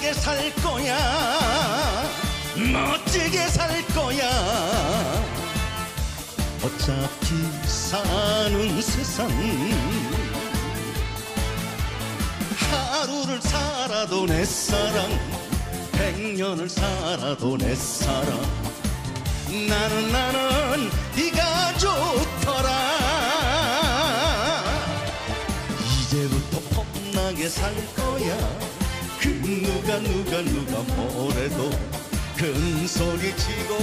봄나게 살 거야. 멋지게 살 거야. 어차피 사는 세상 하루를 살아도 내 사랑 백년을 살아도 내 사랑. 나는 나는 네가 좋더라. 이제부터 폼나게 살 거야. 그 누가 누가 누가 뭐래도 큰 소리 치고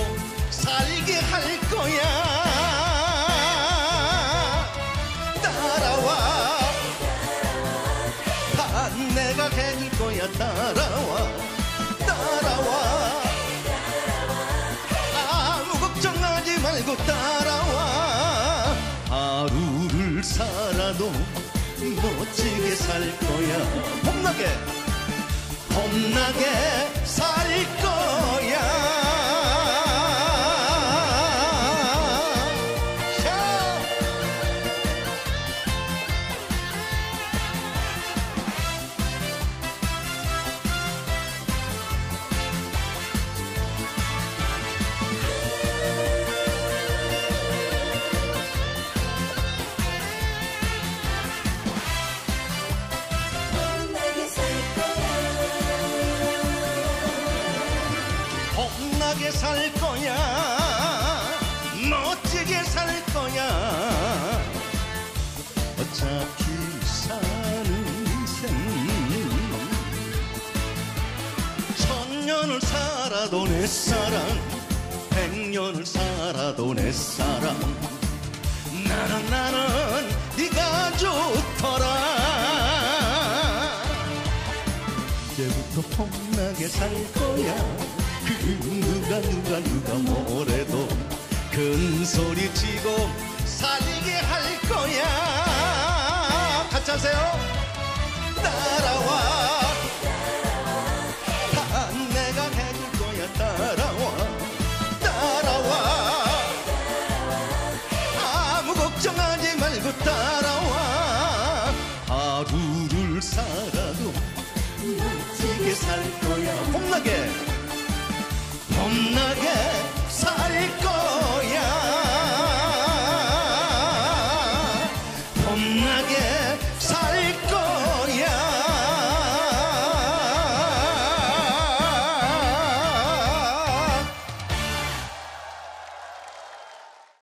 살게 할 거야. 따라와. 다 내가 해줄 거야. 따라와. 따라와. 아무 걱정하지 말고 따라와. 하루를 살아도 멋지게 살 거야. 봄나게 봄나 봄나게 살 거야. 멋지게 살 거야. 어차피 사는 셈. 천년을 살아도 내 사랑 백년을 살아도 내 사랑. 나는 나는 네가 좋더라. 이제부터 폼나게 살 거야. 그 누가 누가 누가 뭐래도 큰 소리 치고 살게 할 거야. 같이 하세요. 따라와. 다 내가 해줄 거야. 따라와. 따라와. 아무 걱정하지 말고 따라와. 하루를 살아도 멋지게 살 거야 봄나게 봄나게